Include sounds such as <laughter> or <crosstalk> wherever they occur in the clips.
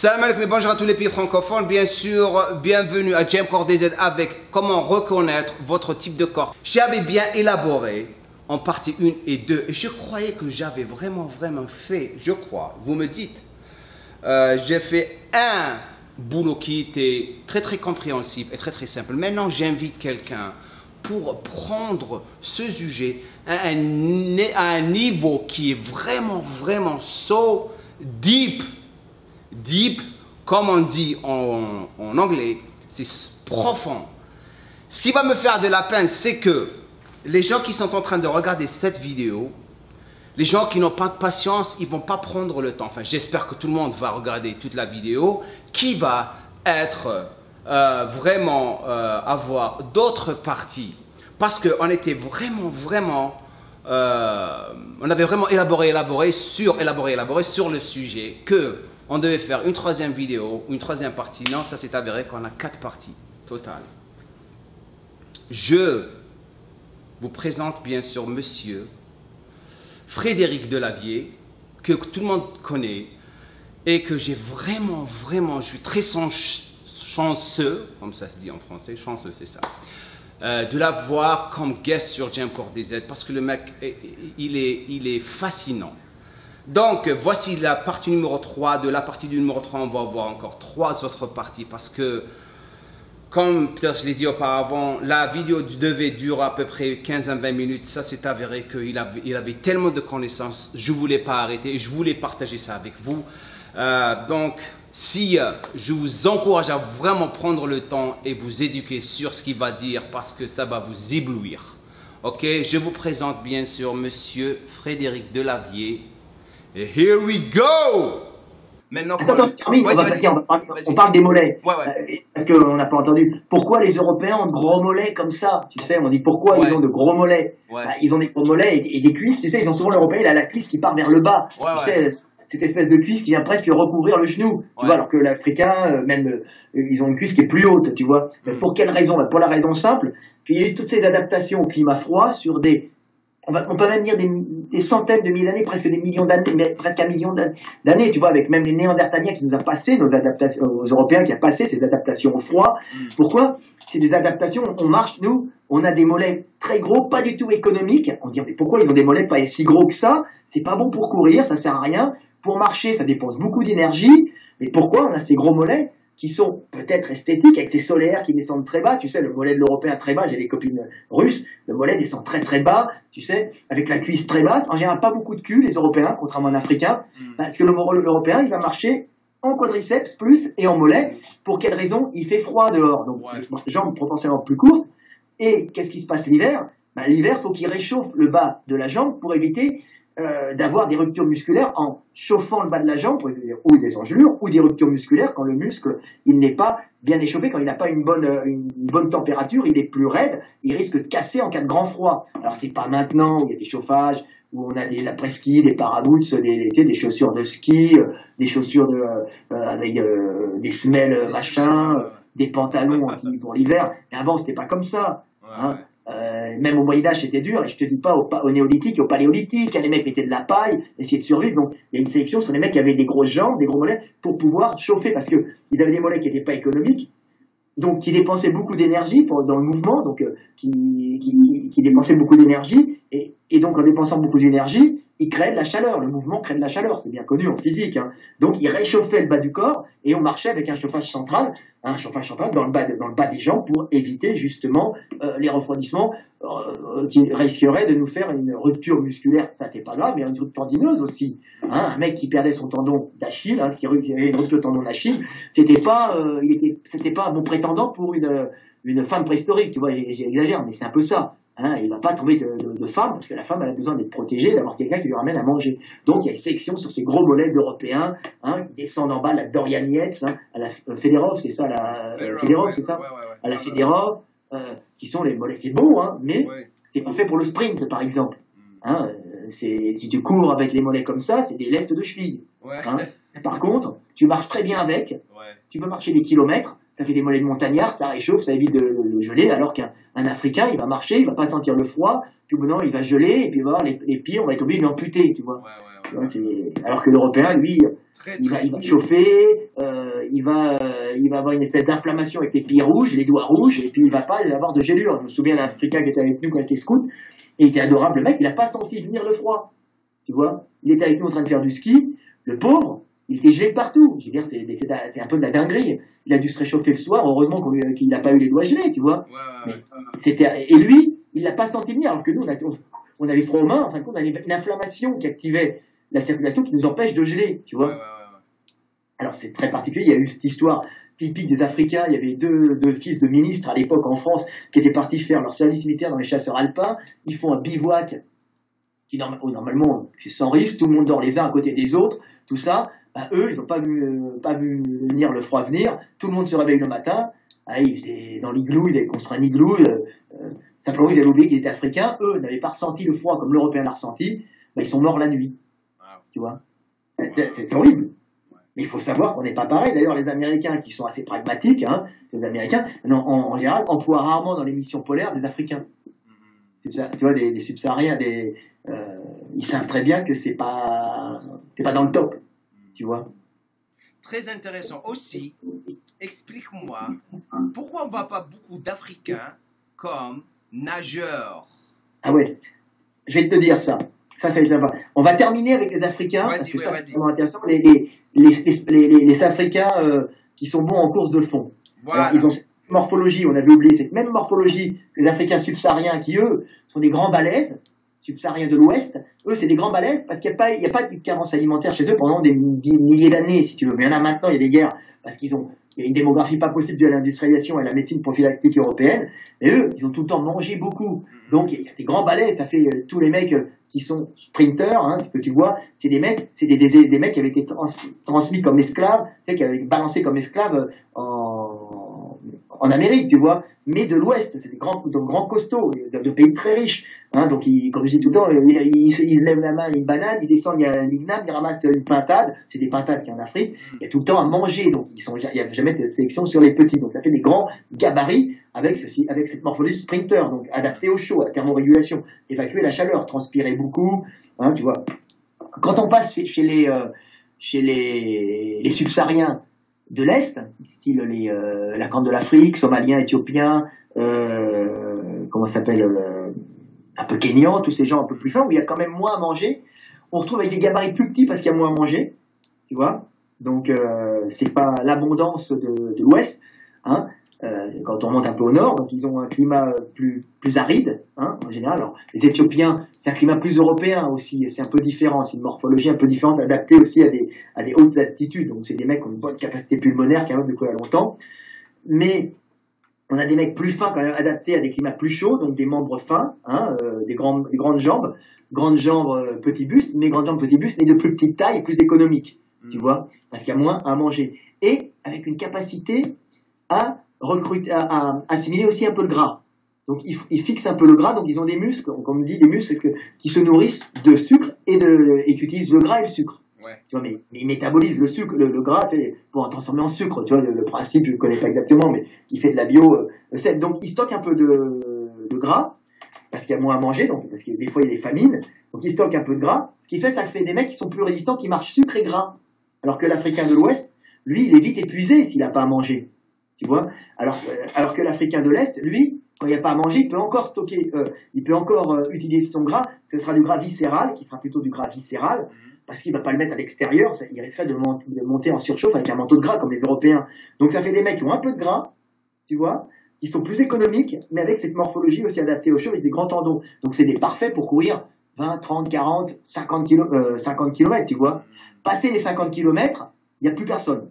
Salam alaikum et bonjour à tous les pays francophones. Bien sûr, bienvenue à Jam Corps DZ avec comment reconnaître votre type de corps. J'avais bien élaboré en partie 1 et 2 et je croyais que j'avais vraiment, vraiment fait, je crois, vous me dites. Euh, j'ai fait un boulot qui était très, très compréhensif et très, très simple. Maintenant, j'invite quelqu'un pour prendre ce sujet à un, à un niveau qui est vraiment, vraiment so deep deep, comme on dit en, anglais, c'est profond. Ce qui va me faire de la peine, c'est que les gens qui sont en train de regarder cette vidéo, les gens qui n'ont pas de patience, ils vont pas prendre le temps. Enfin, j'espère que tout le monde va regarder toute la vidéo, qui va être euh, vraiment euh, avoir d'autres parties. Parce qu'on était vraiment, vraiment, euh, on avait vraiment élaboré, élaboré sur, élaboré, élaboré sur le sujet que on devait faire une troisième vidéo, une troisième partie. Non, ça s'est avéré qu'on a quatre parties totales. Je vous présente bien sûr monsieur Frédéric Delavier, que tout le monde connaît et que j'ai vraiment, vraiment, je suis très chanceux, comme ça se dit en français, chanceux c'est ça, euh, de l'avoir comme guest sur Jam des parce que le mec, il est, il est fascinant. Donc, voici la partie numéro 3. De la partie numéro 3, on va voir encore trois autres parties parce que, comme je l'ai dit auparavant, la vidéo devait durer à peu près 15 à 20 minutes. Ça, c'est avéré qu'il avait, il avait tellement de connaissances. Je ne voulais pas arrêter et je voulais partager ça avec vous. Euh, donc, si euh, je vous encourage à vraiment prendre le temps et vous éduquer sur ce qu'il va dire parce que ça va vous éblouir. Ok, je vous présente bien sûr Monsieur Frédéric Delavier, et here we go Maintenant, attends, attends, on, on, parle, des mollets. Ouais, ouais. Euh, parce qu'on n'a pas entendu? Pourquoi les Européens ont de gros mollets comme ça? Tu sais, on dit pourquoi ils ont de gros mollets. Bah, ils ont des gros mollets et, des cuisses. Tu sais, ils ont souvent l'Européen, il a la cuisse qui part vers le bas. tu sais, cette espèce de cuisse qui vient presque recouvrir le genou. Tu vois, alors que l'Africain, euh, même, euh, ils ont une cuisse qui est plus haute, tu vois. Mais hmm. pour quelle raison? Bah, Pour la raison simple qu'il y a eu toutes ces adaptations au climat froid sur des on, peut même dire des, centaines de milliers d'années, presque des millions d'années, presque un million d'années, tu vois, avec même les Néandertaliens qui nous a passé, nos adaptations, aux Européens qui a passé ces adaptations au froid. Mm. Pourquoi? C'est des adaptations, on marche, nous, on a des mollets très gros, pas du tout économiques. On dit, mais pourquoi ils ont des mollets pas si gros que ça? C'est pas bon pour courir, ça sert à rien. Pour marcher, ça dépense beaucoup d'énergie. Mais pourquoi on a ces gros mollets? Qui sont peut-être esthétiques, avec ces solaires qui descendent très bas. Tu sais, le mollet de l'Européen très bas, j'ai des copines russes, le mollet descend très très bas, tu sais, avec la cuisse très basse. En général, pas beaucoup de cul, les Européens, contrairement aux Africains, hmm. parce que le l'Européen, il va marcher en quadriceps plus et en mollet. Pour quelle raison? Il fait froid dehors, donc les jambes potentiellement plus courtes. Et qu'est-ce qui se passe l'hiver? Ben, L'hiver, faut qu'il réchauffe le bas de la jambe pour éviter euh, d'avoir des ruptures musculaires en chauffant le bas de la jambe, ou des engelures, ou des ruptures musculaires quand le muscle il n'est pas bien échauffé, quand il n'a pas une bonne, euh, une bonne température, il est plus raide, il risque de casser en cas de grand froid. Alors c'est pas maintenant où il y a des chauffages, où on a des après-ski, des paraboots, des, des chaussures de ski, euh, des chaussures de, avec des semelles machin, des pantalons pour l'hiver. Mais avant c'était pas comme ça. Hein. Euh, même au Moyen Âge, c'était dur. Et je te dis pas au, au néolithique au paléolithique. Les mecs mettaient de la paille, essayaient de survivre. Donc, il y a une sélection sur les mecs qui avaient des grosses jambes, des gros mollets, pour pouvoir chauffer, parce que ils avaient des mollets qui n'étaient pas économiques, donc qui dépensaient beaucoup d'énergie dans le mouvement, donc euh, qui, qui, dépensaient beaucoup d'énergie. Et donc, en dépensant beaucoup d'énergie, il crée de la chaleur. Le mouvement crée de la chaleur, c'est bien connu en physique. Hein. Donc il réchauffait le bas du corps et on marchait avec un chauffage central, un chauffage central dans le bas, des jambes pour éviter justement euh, les refroidissements euh, qui risqueraient de nous faire une rupture musculaire. Ça c'est pas grave, mais une rupture tendineuse aussi. Hein. Un mec qui perdait son tendon d'Achille, hein, qui avait une rupture tendon d'Achille, c'était pas, euh, il était, c'était pas un bon prétendant pour une une femme préhistorique. Tu vois, j'exagère, mais c'est un peu ça. Hein, il ne va pas tomber de, de, femme, parce que la femme elle a besoin d'être protégée, d'avoir quelqu'un qui lui ramène à manger. Donc il y a une section sur ces gros mollets d'Européens hein, qui descendent en bas, la Dorian Yates, hein, à la euh, Federov, c'est ça, la Federov, c'est ça, à la Federov, euh, qui sont les mollets, c'est beau, mais c'est pas fait pour le sprint, par exemple. Mm. Euh, si tu cours avec les mollets comme ça, c'est des lestes de cheville. Par contre, tu marches très bien avec, tu peux marcher des kilomètres, ça fait des mollets de montagnard, ça réchauffe, ça évite de, geler, alors qu'un Africain, il va marcher, il va pas sentir le froid, puis non, il va geler, et puis il va avoir les, pieds, on va être obligé de l'amputer, tu vois. alors que l'Européen, lui, il, va, chauffer, euh, il, va, euh, il va avoir une espèce d'inflammation avec les pieds rouges, les doigts rouges, et puis il va pas avoir de gélure. Je me souviens d'un Africain qui était avec nous quand il était scout, et il était adorable, le mec, il n'a pas senti venir le froid, tu vois. Il était avec nous en train de faire du ski, le pauvre, il était gelé partout. Je veux dire, c'est un peu de la dinguerie. Il a dû se réchauffer le soir. Heureusement qu'il n'a pas eu les doigts gelés, tu vois. c'était et lui, il l'a pas senti venir. Alors que nous, on, a, on avait froid aux mains. En fin de compte, on avait une inflammation qui activait la circulation, qui nous empêche de geler, tu vois. Alors c'est très particulier. Il y a eu cette histoire typique des Africains. Il y avait deux, deux fils de ministres à l'époque en France qui étaient partis faire leur service militaire dans les chasseurs alpins. Ils font un bivouac qui normalement c'est sans risque, tout le monde dort les uns à côté des autres, tout ça. Bah, eux, ils n'ont pas vu, pas vu venir le froid venir. Tout le monde se réveille le matin. Ah, ils faisaient dans l'igloo, ils avaient construit un igloo. Euh, euh, simplement, ils avaient oublié qu'ils étaient africains. Eux n'avaient pas ressenti le froid comme l'Européen l'a ressenti. Bah, ils sont morts la nuit. Tu vois? C'est horrible. Mais il faut savoir qu'on n'est pas pareil. D'ailleurs, les Américains, qui sont assez pragmatiques, hein, les Américains, en, général, emploient rarement dans les missions polaires des Africains. Mm-hmm. Tu vois, des, subsahariens, euh, ils savent très bien que c'est pas, pas dans le top tu vois. Très intéressant. Aussi, explique-moi, pourquoi on ne voit pas beaucoup d'Africains comme nageurs Ah ouais, je vais te dire ça. Ça, ça, va. On va terminer avec les Africains, parce que ça, c'est vraiment intéressant. Les, les, les, les Africains euh, qui sont bons en course de fond. ils ont cette morphologie, on avait oublié cette même morphologie que les Africains subsahariens, qui eux sont des grands balèzes, subsahariens de l'Ouest, eux, c'est des grands balèzes parce qu'il n'y a, pas, a pas de carence alimentaire chez eux pendant des, milliers d'années, si tu veux. Mais il y en a maintenant, il y a des guerres parce qu'ils ont y a une démographie pas possible de l'industrialisation et la médecine prophylactique européenne. Et eux, ils ont tout le temps mangé beaucoup. Donc, il y a des grands balais. Ça fait euh, tous les mecs euh, qui sont sprinters, hein, que tu vois, c'est des mecs, c'est des, des, mecs qui avaient été transmis comme esclaves, qui avaient été balancés comme esclaves euh, en, en Amérique, tu vois, mais de l'Ouest, c'est des grands, de grands costauds, de, pays très riches. Hein, donc, il, comme je dis tout le temps, il, lève la main à une banane, il descend, il y a un igname, il ramasse une pintade, c'est des pintades a en Afrique, il y a tout le temps à manger, donc ils sont, il n'y a jamais de sélection sur les petits, donc ça fait des grands gabarits avec ceci, avec cette morphologie sprinter, donc adapté au chaud, à la thermorégulation, évacuer la chaleur, transpirer beaucoup, hein, tu vois. Quand on passe chez les, euh, chez les, les subsahariens, de l'Est, style les, euh, la Grande de l'Afrique, Somalien, Éthiopien, euh, comment s'appelle, euh, un peu Kenyan, tous ces gens un peu plus fins, où il y a quand même moins à manger. On retrouve avec des gabarits plus petits parce qu'il y a moins à manger, tu vois. Donc euh, c'est pas l'abondance de, de l'Ouest. Hein. Euh, quand on monte un peu au nord, donc ils ont un climat plus, plus aride, hein, en général. Alors, les Éthiopiens, c'est un climat plus européen aussi, c'est un peu différent, c'est une morphologie un peu différente, adaptée aussi à des, à des hautes altitudes. Donc, c'est des mecs qui ont une bonne capacité pulmonaire, qui même de courir longtemps. Mais on a des mecs plus fins quand même, adaptés à des climats plus chauds, donc des membres fins, hein, euh, des, grandes, des grandes jambes, grandes jambes, euh, petits bustes, mais grandes jambes, petits bustes, mais de plus petite taille et plus économiques, tu mm. vois, parce qu'il y a moins à manger. Et avec une capacité à recruter, à, assimiler aussi un peu le gras. Donc ils, ils, fixent un peu le gras, donc ils ont des muscles, comme on dit, des muscles qui se nourrissent de sucre et, de, et qui utilisent le gras et le sucre. Tu vois, mais, ils métabolisent le sucre, le, gras, tu sais, pour en transformer en sucre. Tu vois, le, principe, je ne connais pas exactement, mais il fait de la bio. Euh, donc ils stockent un peu de, de gras parce qu'il y a moins à manger, donc parce que des fois il y a des famines, donc ils stockent un peu de gras. Ce qui fait, ça fait des mecs qui sont plus résistants, qui marchent sucre et gras. Alors que l'Africain de l'Ouest, lui, il est vite épuisé s'il n'a pas à manger. Tu vois alors, alors que l'Africain de l'Est, lui, quand il n'y a pas à manger, il peut encore stocker, euh, il peut encore euh, utiliser son gras. Ce sera du gras viscéral, qui sera plutôt du gras viscéral, parce qu'il ne va pas le mettre à l'extérieur. Il risquerait de, monter en surchauffe avec un manteau de gras comme les Européens. Donc ça fait des mecs qui ont un peu de gras, tu vois, qui sont plus économiques, mais avec cette morphologie aussi adaptée au chaud avec des grands tendons. Donc c'est des parfaits pour courir 20, 30, 40, 50, kilo, 50 km, tu vois. Passer les 50 km, il n'y a plus personne.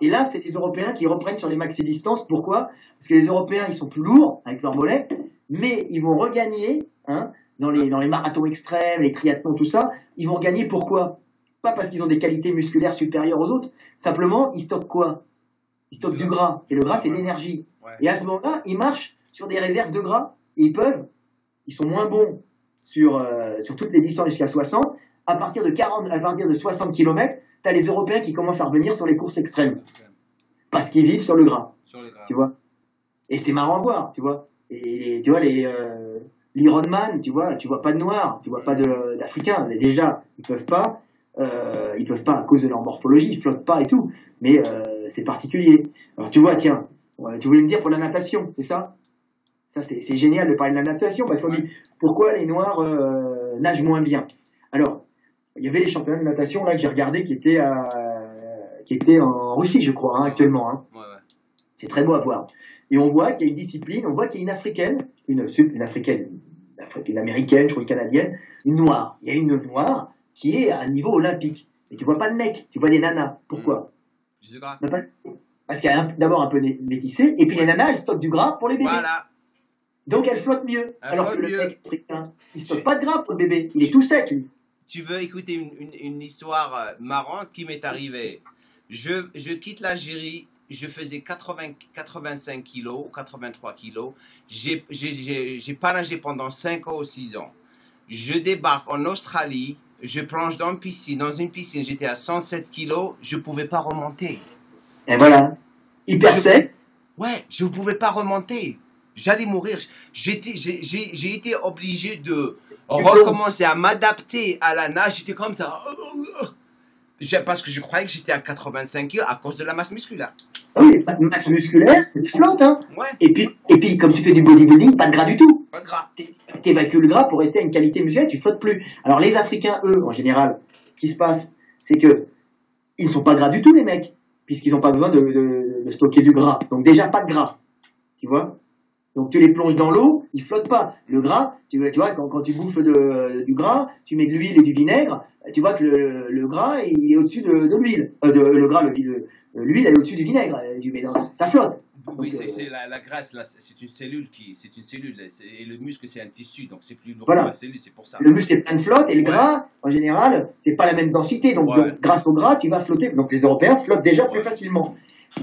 Et là, c'est les Européens qui reprennent sur les maxi distances. Pourquoi? Parce que les Européens, ils sont plus lourds avec leurs mollets, mais ils vont regagner hein, dans, les, dans les marathons extrêmes, les triathlons, tout ça. Ils vont gagner pourquoi? Pas parce qu'ils ont des qualités musculaires supérieures aux autres. Simplement, ils stockent quoi? Ils stockent du gras. Et le gras, c'est l'énergie. Et à ce moment-là, ils marchent sur des réserves de gras. Et ils peuvent, ils sont moins bons sur, euh, sur toutes les distances jusqu'à 60. À partir de 40, à partir de 60 km, tu as les Européens qui commencent à revenir sur les courses extrêmes. parce qu'ils vivent sur le gras. Sur le gras. Tu vois? Et c'est marrant à voir, tu vois. Et tu vois, les euh, l'Ironman, tu vois, tu vois pas de noirs, tu vois pas d'Africains. Déjà, ils peuvent pas. Euh, ils peuvent pas à cause de leur morphologie, ils flottent pas et tout. Mais euh, c'est particulier. Alors tu vois, tiens, tu voulais me dire pour la natation, c'est ça? Ça, c'est génial de parler de la natation parce qu'on dit pourquoi les Noirs nagent moins bien? Il y avait les championnats de natation là que j'ai regardé qui étaient à, qui étaient en Russie, je crois, hein, actuellement. Hein. C'est très beau à voir. Et on voit qu'il y a une discipline, on voit qu'il y a une africaine, une, une africaine, une américaine, je crois une canadienne, une noire. Il y a une noire qui est à niveau olympique. Et tu vois pas de mec, tu vois des nanas. Pourquoi? Mmh. Parce, parce qu'elle est d'abord un peu métissée, et puis les nanas, elles stockent du gras pour les bébés. Voilà. Donc elles flottent mieux. alors que le mec africain, il stocke pas de gras pour le bébé, il est tout sec. Tu veux écouter une, une, histoire euh, marrante qui m'est arrivée je, je quitte l'Algérie je faisais 80, 85 kilos, 83 kilos. J'ai pas nagé pendant 5 ans ou 6 ans. Je débarque en Australie, je plonge dans une piscine. Dans une piscine, j'étais à 107 kilos, je pouvais pas remonter. Et voilà, hyper sec. Ouais, je ne pouvais pas remonter. J'allais mourir. J'ai été obligé de recommencer à m'adapter à la nage. J'étais comme ça parce que je croyais que j'étais à 85 kg à cause de la masse musculaire. Oui, pas de masse musculaire, c'est du flotte, hein. Ouais. Et puis, et puis, comme tu fais du bodybuilding, pas de gras du tout. Pas de gras. T'évacues le gras pour rester à une qualité musculaire, tu flottes plus. Alors, les Africains, eux, en général, ce qui se passe, c'est que, ils sont pas gras du tout, les mecs, puisqu'ils n'ont pas besoin de, de, de, stocker du gras. Donc, déjà, pas de gras. Tu vois? Donc tu les plonges dans l'eau, ils flottent pas. Le gras, tu, tu vois, quand, tu bouffes du gras, tu mets de l'huile et du vinaigre, tu vois que le, gras il est au-dessus de, l'huile. Euh, le gras, l'huile, elle est au-dessus du vinaigre. Du, ça flotte. Oui, c'est, la, la, graisse, c'est une cellule qui, c'est une cellule, et le muscle c'est un tissu, donc c'est plus lourd voilà. que la cellule, c'est pour ça. Le muscle c'est plein de flotte et le gras, en général, c'est pas la même densité, donc, grâce au gras, tu vas flotter. Donc les Européens flottent déjà plus facilement.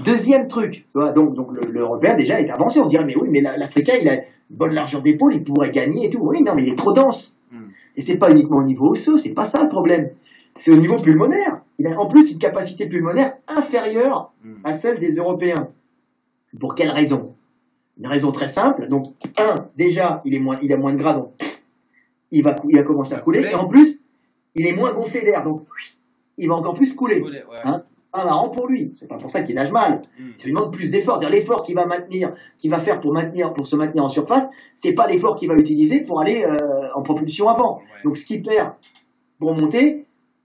Deuxième truc, donc, donc l'Européen déjà est avancé. On dirait, mais oui, mais l'Africain, il a une bonne largeur d'épaule, il pourrait gagner et tout. Oui, non, mais il est trop dense. Hmm. Et c'est pas uniquement au niveau osseux, c'est pas ça le problème. C'est au niveau pulmonaire. Il a en plus une capacité pulmonaire inférieure hmm. à celle des Européens. Pour quelle raison? Une raison très simple. Donc, un, déjà, il, est moins, il a moins de gras, donc il va, il va commencer à couler. Et en plus, il est moins gonflé d'air, donc il va encore plus couler. Hein? Pas marrant pour lui. C'est pas pour ça qu'il nage mal. Mm. Il lui demande plus d'efforts. L'effort qu'il va maintenir, qu'il va faire pour maintenir, pour se maintenir en surface, c'est pas l'effort qu'il va utiliser pour aller euh, en propulsion avant. Donc ce qu'il perd pour monter,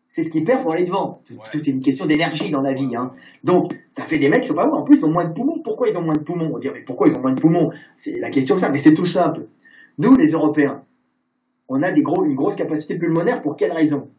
c'est ce qu'il perd pour aller devant. Tout est une question d'énergie dans la vie. Hein. Donc ça fait des mecs qui sont pas bons. En plus, ils ont moins de poumons. Pourquoi ils ont moins de poumons? On dirait mais pourquoi ils ont moins de poumons? C'est la question ça. Mais c'est tout simple. Nous, les Européens, on a des gros, une grosse capacité pulmonaire. Pour quelle raison?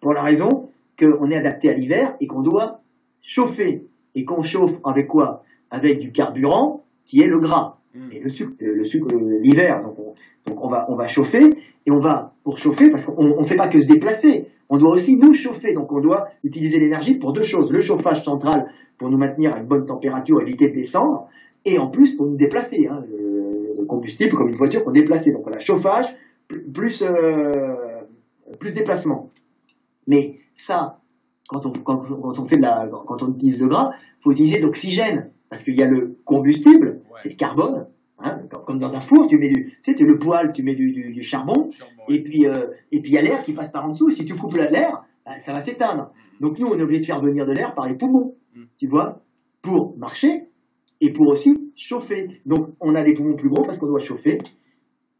Pour la raison qu'on est adapté à l'hiver et qu'on doit chauffer et qu'on chauffe avec quoi? Avec du carburant qui est le gras. Et le sucre, le sucre l'hiver. Donc, on, donc on va on va chauffer et on va pour chauffer parce qu'on ne fait pas que se déplacer. On doit aussi nous chauffer. Donc on doit utiliser l'énergie pour deux choses le chauffage central pour nous maintenir à une bonne température, éviter de descendre, et en plus pour nous déplacer. Hein, le, combustible comme une voiture pour déplacer. Donc on a chauffage plus euh, plus déplacement. Mais ça, quand on, quand, on fait de la, quand on utilise le gras, il faut utiliser l'oxygène parce qu'il y a le combustible, c'est le carbone. Hein, comme dans un four, tu mets du, tu sais, tu le poêle, tu mets du, du, charbon, et puis euh, et puis il y a l'air qui passe par en dessous. Et si tu coupes l'air, bah, ça va s'éteindre. Donc nous, on est obligé de faire venir de l'air par les poumons, mm. tu vois, pour marcher et pour aussi chauffer. Donc on a des poumons plus gros parce qu'on doit chauffer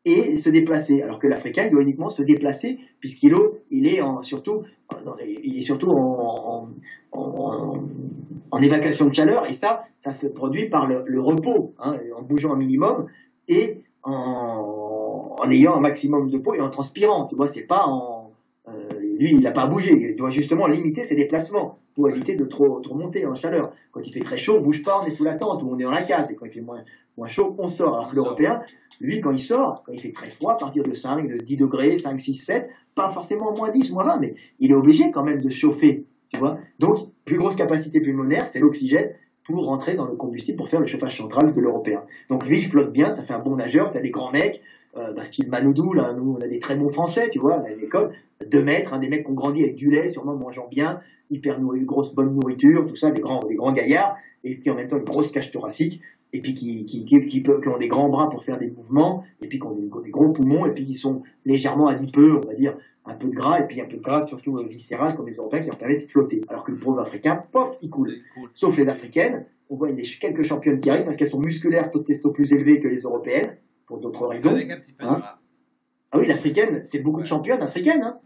et se déplacer. Alors que l'Africain doit uniquement se déplacer puisqu'il il est en, surtout, il est surtout en, évacuation de chaleur et ça, ça se produit par le, repos, hein, en bougeant un minimum et en, ayant un maximum de peau et en transpirant. Tu vois, c'est pas en, lui, il n'a pas bougé. Il doit justement limiter ses déplacements pour éviter de trop, trop monter en chaleur. Quand il fait très chaud, on bouge pas, on est sous la tente ou on est dans la case. Et quand il fait moins, moins chaud, on sort. Alors que l'Européen, lui, quand il sort, quand il fait très froid, à partir de 5, de 10 degrés, 5, 6, 7, pas forcément moins 10, moins 20, mais il est obligé quand même de chauffer, tu vois. Donc, plus grosse capacité pulmonaire, c'est l'oxygène pour rentrer dans le combustible pour faire le chauffage central de l'Européen. Donc lui, il flotte bien, ça fait un bon nageur, tu as des grands mecs, euh, bah, style Manoudou, là, nous, on a des très bons Français, tu vois, à l'école, deux mètres, hein, des mecs qui ont grandi avec du lait, sûrement mangeant bien, hyper nourris, grosse bonne nourriture, tout ça, des grands, des grands gaillards, et puis en même temps une grosse cage thoracique, et puis qui, qui, qui, qui, ont des grands bras pour faire des mouvements, et puis qui ont des, gros poumons, et puis qui sont légèrement adipeux, on va dire, un peu de gras, et puis un peu de gras, surtout euh, viscéral, comme les Européens, qui leur permettent de flotter. Alors que le pauvre africain, pof, il coule. Sauf les Africaines, on voit des, quelques championnes qui arrivent parce qu'elles sont musculaires, taux de testo plus élevé que les Européennes, pour d'autres raisons. Hein. ah oui, l'africaine, c'est beaucoup de championnes africaines, hein.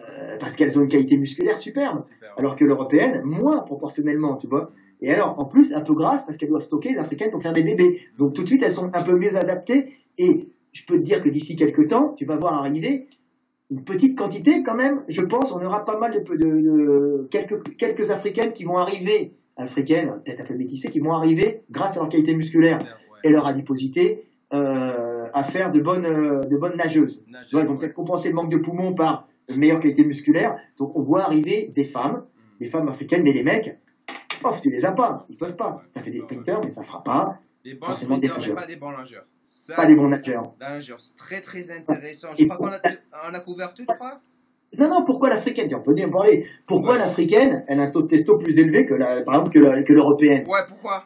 euh, parce qu'elles ont une qualité musculaire superbe. alors que l'européenne, moins proportionnellement, tu vois. Et alors, en plus, un peu grasse parce qu'elles doivent stocker les africaines pour faire des bébés. Donc tout de suite, elles sont un peu mieux adaptées. Et je peux te dire que d'ici quelques temps, tu vas voir arriver une petite quantité quand même. Je pense on aura pas mal de, de, quelques, quelques africaines qui vont arriver, africaines, peut-être un peu métissées, qui vont arriver grâce à leur qualité musculaire et leur adiposité. Euh, à faire de bonnes, de bonnes nageuses. Nageuses donc peut-être compenser le manque de poumons par une meilleure qualité musculaire. Donc on voit arriver des femmes, mm. des femmes africaines, mais les mecs, Pof, tu les as pas, ils peuvent pas. Ça fait des sprinters, mais ça fera pas. Des bons sprinters, mais pas des bons nageurs. pas des bons nageurs. Nageurs, c'est très très intéressant. Je crois qu'on a, a couvert tout, je crois. Non, non, pourquoi l'africaine? On peut bien parler. Pourquoi l'africaine, elle a un taux de testo plus élevé que, la, par exemple, que l'européenne? Ouais, pourquoi?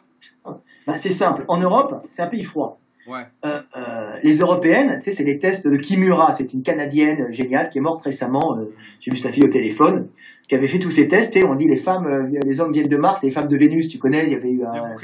Bah, C'est simple. En Europe, c'est un pays froid. Ouais. Euh, euh, les européennes, tu sais, c'est les tests de Kimura. C'est une Canadienne géniale qui est morte récemment. Euh, j'ai vu sa fille au téléphone qui avait fait tous ces tests. Et on dit les femmes, les hommes viennent de Mars et les femmes de Vénus. Tu connais, il y avait eu un,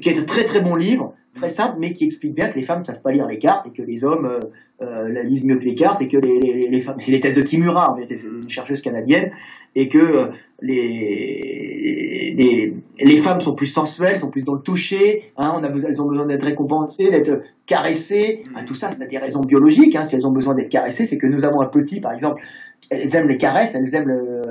qui est un très très bon livre, très simple, mais qui explique bien que les femmes ne savent pas lire les cartes et que les hommes euh, euh lisent mieux que les cartes et que les, les, les femmes, c'est <laughs> les tests de Kimura, en fait, c'est une chercheuse canadienne, et que euh, les, les, les femmes sont plus sensuelles, sont plus dans le toucher, hein, on a besoin, elles ont besoin d'être récompensées, d'être caressées, mm. ah, tout ça, ça a des raisons biologiques, hein, si elles ont besoin d'être caressées, c'est que nous avons un petit, par exemple, elles aiment les caresses, elles aiment le,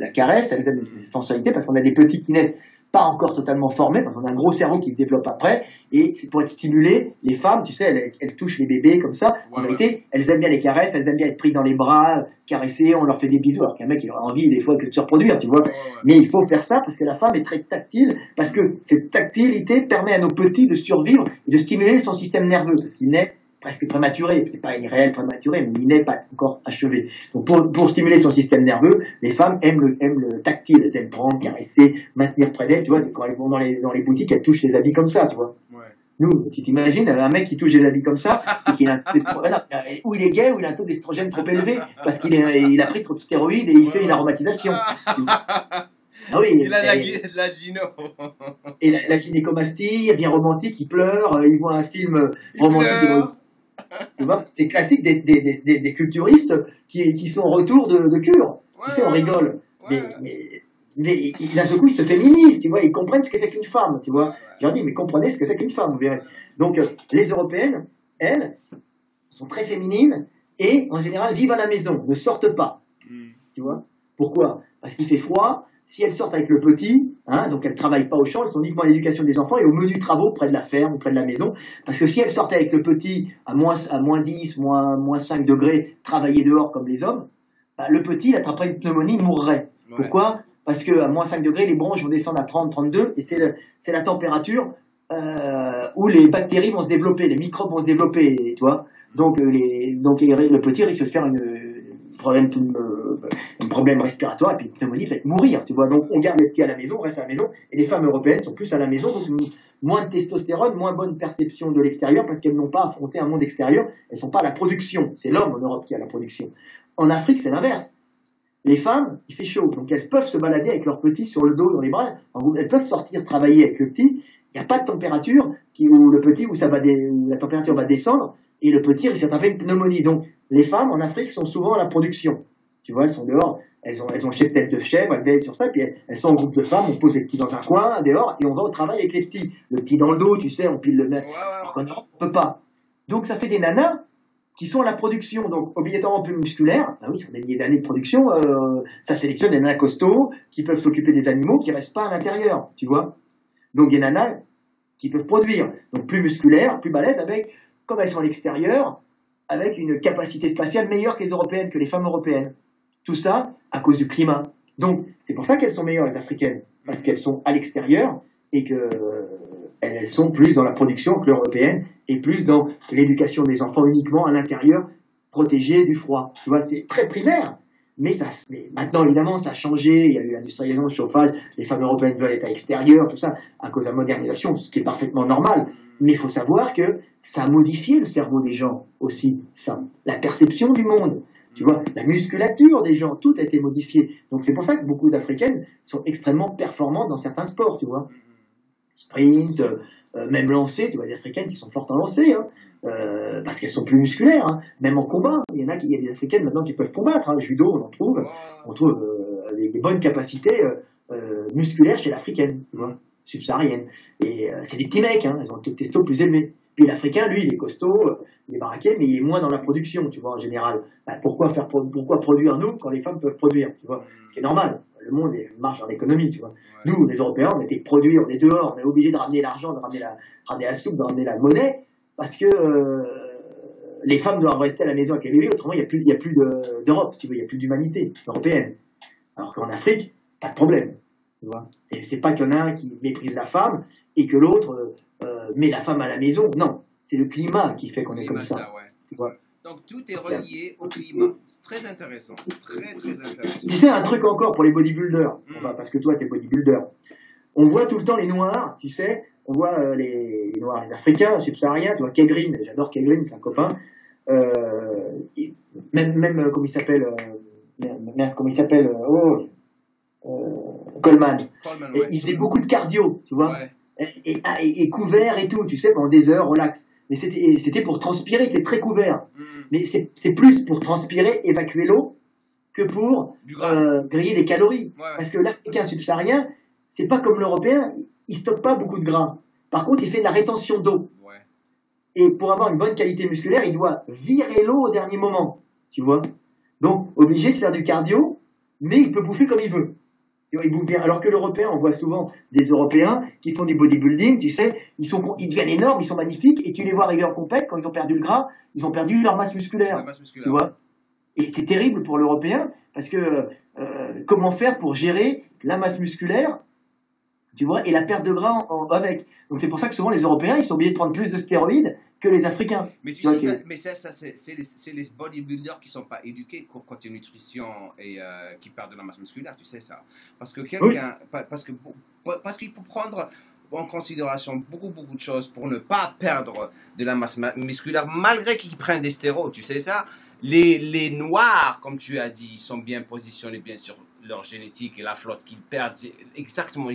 la caresse, elles aiment les sensualités parce qu'on a des petits qui naissent pas encore totalement formés, parce qu'on a un gros cerveau qui se développe après, et c'est pour être stimulé, les femmes, tu sais, elles, touchent les bébés comme ça, en réalité, elles aiment bien les caresses, elles aiment bien être prises dans les bras, caressées, on leur fait des bisous, alors qu'un mec, il aura envie des fois que de se reproduire, tu vois. Mais il faut faire ça parce que la femme est très tactile, parce que cette tactilité permet à nos petits de survivre et de stimuler son système nerveux, parce qu'il naît presque prématuré. C'est pas irréel prématuré, mais il n'est pas encore achevé. Donc pour, pour, stimuler son système nerveux, les femmes aiment le, aiment le tactile. Elles aiment prendre, caresser, maintenir près d'elles. Tu vois, quand elles vont dans les, dans les boutiques, elles touchent les habits comme ça, tu vois. Ouais. Nous, tu t'imagines, un mec qui touche les habits comme ça, c'est qu'il a un ou il est gay ou il a un taux d'estrogène trop élevé parce qu'il il a pris trop de stéroïdes et il fait une aromatisation. <laughs> Ah oui, il a la, la gyno. Et la, la gynécomastie, bien romantique, il pleure, il voit un film romantique c'est classique des, des, des, des, culturistes qui, qui sont en retour de, de cure. tu sais, on rigole. mais, mais, d'un seul coup, ils se féminisent, tu vois, ils comprennent ce que c'est qu'une femme, tu vois. Je leur dis, mais comprenez ce que c'est qu'une femme, vous verrez. Donc, euh, les Européennes, elles, sont très féminines et, en général, vivent à la maison, ne sortent pas. Hmm. Tu vois Pourquoi? Parce qu'il fait froid, si elles sortent avec le petit, hein, donc elles ne travaillent pas au champ, elles sont uniquement à l'éducation des enfants et au menu travaux près de la ferme ou près de la maison. Parce que si elles sortent avec le petit à moins, à moins 10, moins, moins 5 degrés, travailler dehors comme les hommes, bah, le petit, il attraperait une pneumonie, mourrait. Pourquoi? Parce qu'à moins 5 degrés, les bronches vont descendre à 30, 32 et c'est la température euh, où les bactéries vont se développer, les microbes vont se développer, tu vois? Donc, euh, les, donc le petit risque de faire une, problème, euh, problème respiratoire et puis une pneumonie fait mourir, tu vois. Donc on garde les petits à la maison, on reste à la maison et les femmes européennes sont plus à la maison, donc moins de testostérone, moins bonne perception de l'extérieur parce qu'elles n'ont pas affronté un monde extérieur, elles sont pas à la production. C'est l'homme en Europe qui a la production. En Afrique, c'est l'inverse. Les femmes, il fait chaud, donc elles peuvent se balader avec leurs petits sur le dos, dans les bras. Elles peuvent sortir travailler avec le petit. Il n'y a pas de température où le petit, où, ça va la température va descendre et le petit risque d'attraper une pneumonie. Donc, les femmes en Afrique sont souvent à la production. Tu vois, elles sont dehors, elles ont, elles ont tête de chèvre, elles veillent sur ça, puis elles, sont en groupe de femmes, on pose les petits dans un coin, dehors, et on va au travail avec les petits. Le petit dans le dos, tu sais, on pile le même. Alors qu'on ne peut pas. Donc, ça fait des nanas qui sont à la production, donc obligatoirement plus musculaires. Ah oui, ça des milliers d'années de production, euh, ça sélectionne des nanas costauds qui peuvent s'occuper des animaux qui restent pas à l'intérieur, tu vois. Donc des nanas qui peuvent produire, donc plus musculaires, plus balèzes, avec comme elles sont à l'extérieur, avec une capacité spatiale meilleure que les européennes, que les femmes européennes. Tout ça à cause du climat. Donc, c'est pour ça qu'elles sont meilleures, les africaines, parce qu'elles sont à l'extérieur et que elles sont plus dans la production que l'européenne et plus dans l'éducation des enfants uniquement à l'intérieur, protégés du froid. Tu vois, c'est très primaire. Mais, ça, maintenant, évidemment, ça a changé. Il y a eu l'industrialisation, le chauffage. Les femmes européennes veulent être à l'extérieur, tout ça, à cause de la modernisation, ce qui est parfaitement normal. Mais il faut savoir que ça a modifié le cerveau des gens aussi, ça. La perception du monde. Tu vois, la musculature des gens, tout a été modifié. Donc c'est pour ça que beaucoup d'Africaines sont extrêmement performantes dans certains sports, tu vois. Sprint, euh, même lancer, tu vois, des Africaines qui sont fortes en lancer, hein, euh, parce qu'elles sont plus musculaires, hein. même en combat. Il y en a qui, il y a des Africaines maintenant qui peuvent combattre, hein. judo, on en trouve, on trouve euh, avec des bonnes capacités musculaires chez l'Africaine, tu vois, subsaharienne. Et c'est des petits mecs, hein, elles ont le testo plus élevé. Puis l'Africain, lui, il est costaud, il est baraqué, mais il est moins dans la production, tu vois, en général. Bah, pourquoi, faire, pourquoi produire nous quand les femmes peuvent produire, tu vois? Ce qui est normal. Le monde marche en économie, tu vois. Nous, les Européens, on était produits, on est dehors, on est obligé de ramener l'argent, de ramener la, ramener la soupe, de ramener la monnaie, parce que euh, les femmes doivent rester à la maison avec les bébés, autrement il n'y a plus, il y a plus d'Europe, si il n'y a plus d'humanité européenne. Alors qu'en Afrique, pas de problème. Tu vois et c'est pas qu'il y en a un qui méprise la femme et que l'autre euh, met la femme à la maison. Non, c'est le climat qui fait qu'on est comme ça. Donc tout est relié au climat. C'est très intéressant. Très, très intéressant. Tu sais, un truc encore pour les bodybuilders, hmm. enfin, parce que toi, tu es bodybuilder. On voit tout le temps les noirs, tu sais, on voit euh, les, noirs, les africains, subsahariens, tu vois, Kegrin, j'adore Kegrin, c'est un copain. Euh, même, même, euh, comment il s'appelle, merde, comment il s'appelle, oh, Coleman. il faisait beaucoup de cardio, tu vois. Et, et, couvert et tout, tu sais, pendant des heures, relax. Mais c'était pour transpirer, c'était très couvert. Hmm. Mais c'est plus pour transpirer, évacuer l'eau, que pour euh, griller des calories. Parce que l'Africain subsaharien, c'est pas comme l'Européen, il stocke pas beaucoup de gras. Par contre, il fait de la rétention d'eau. Et pour avoir une bonne qualité musculaire, il doit virer l'eau au dernier moment. Tu vois Donc, obligé de faire du cardio, mais il peut bouffer comme il veut. Alors que l'Européen, on voit souvent des Européens qui font du bodybuilding, tu sais, ils, sont, ils deviennent énormes, ils sont magnifiques, et tu les vois arriver en compète, quand ils ont perdu le gras, ils ont perdu leur masse musculaire. Tu vois? Et c'est terrible pour l'Européen, parce que euh, comment faire pour gérer la masse musculaire tu vois, et la perte de gras avec. Donc c'est pour ça que souvent les Européens, ils sont obligés de prendre plus de stéroïdes que les Africains. Mais tu, sais, ça, mais ça, c'est les, les, bodybuilders qui ne sont pas éduqués côté nutrition et euh, qui perdent de la masse musculaire, tu sais ça. Parce que quelqu'un, parce que parce qu'il faut prendre en considération beaucoup beaucoup de choses pour ne pas perdre de la masse musculaire malgré qu'ils prennent des stéroïdes, tu sais ça. Les, les noirs, comme tu as dit, sont bien positionnés bien sûr leur génétique et la flotte qu'ils perdent exactement.